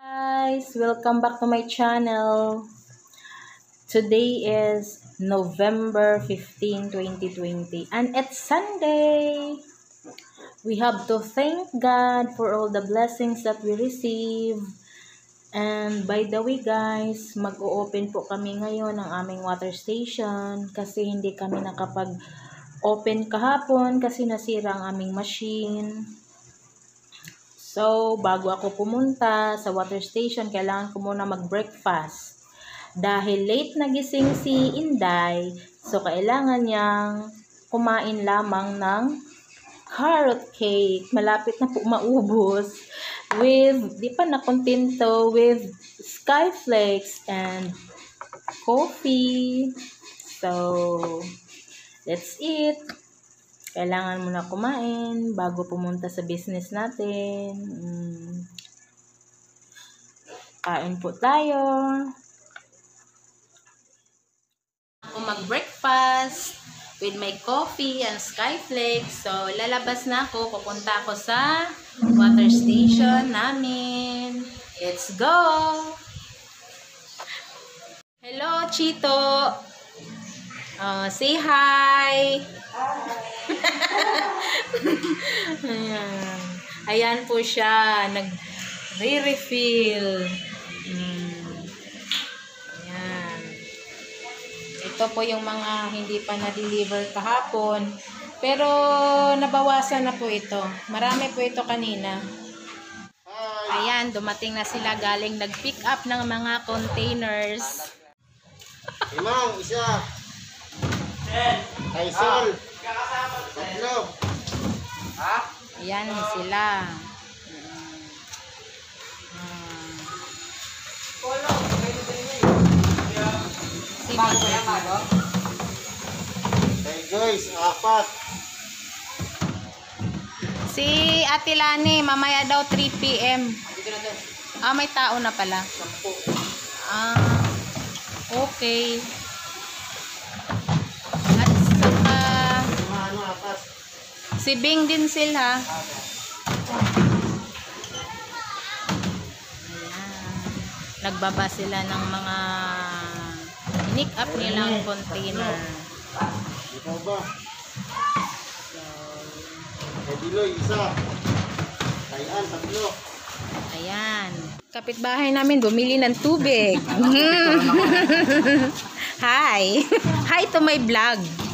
guys! Welcome back to my channel. Today is November 15, 2020 and it's Sunday. We have to thank God for all the blessings that we receive. And by the way guys, mag-o-open po kami ngayon ng aming water station kasi hindi kami nakapag-open kahapon kasi nasira ang aming machine. So, bago ako pumunta sa water station, kailangan ko muna mag-breakfast. Dahil late nagising si Inday, so kailangan niyang kumain lamang ng carrot cake. Malapit na po maubos. With, di pa nakontento, with skyflakes and coffee. So, that's it kailangan mo na kumain bago pumunta sa business natin. Mm. Kain po tayo. Ako mag-breakfast with my coffee and skyflakes. So, lalabas na ako. Pupunta ako sa water station namin. Let's go! Hello, Chito! Uh, say hi! Ayan. Ayan po siya. Nag-re-refill. Hmm. Ayan. Ito po yung mga hindi pa na-deliver kahapon. Pero nabawasan na po ito. Marami po ito kanina. Ayan, dumating na sila galing nag-pick up ng mga containers. Limang, isa. Ay, sol. Tatlo. Ayan sila. Mm. Sino ba? Ay, guys, apat. Si Ate Lani, mamaya daw 3 p.m. Ah, may tao na pala. Ah, okay. Si Bing din sila. Ayan. Nagbaba sila ng mga nick up nilang container. Ikaw ba? Kay Diloy, isa. Kay Ann, tatlo. Ayan. Kapitbahay namin bumili ng tubig. Hi. Hi to my vlog.